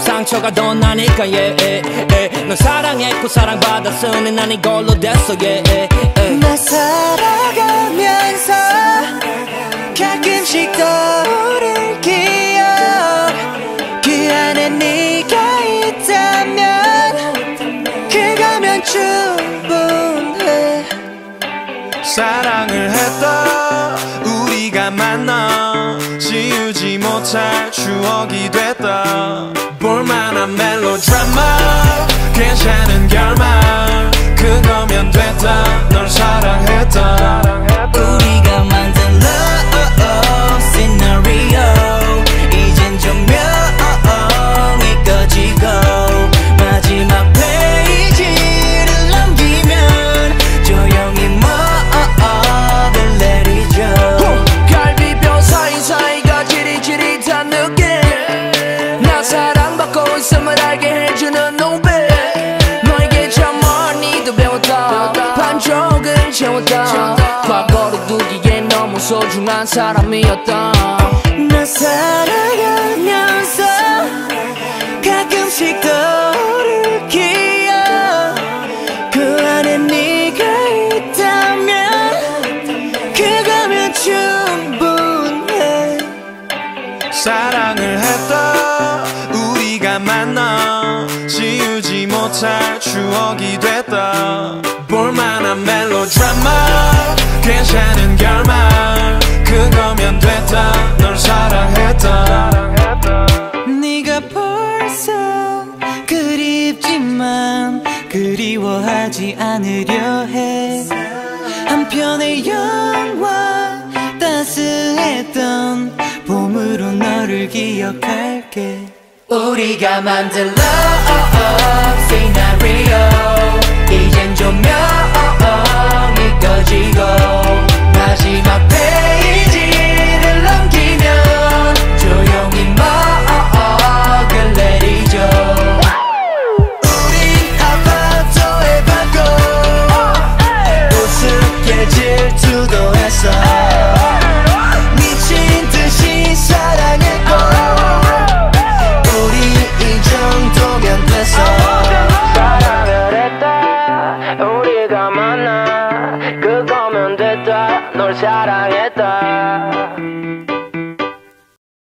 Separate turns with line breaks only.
상처가 더 나니까 yeah, yeah, yeah. 널 사랑했고 사랑받았으니 난 이걸로 됐어 yeah, yeah, yeah.
나 살아가면서 가끔씩 떠오를 기억 그 안에 네가 있다면 그거면 충분해
사랑을 했다 우리가 만나 지우지 못할 추억이 됐다 볼만한 멜로드라마 괜찮은
한 사람이었다
나 살아가면서 가끔씩 떠오를 기억. 그 안에 네가 있다면 그거면 충분해.
사랑을 했다 우리가 만나 지우지 못할 추억이 됐다 볼만한 멜로드라마 괜찮은
했던 봄으로 너를 기억할게. 우리가 만든 love scenario. 이젠 조명이 꺼지고 어, 어, 마지막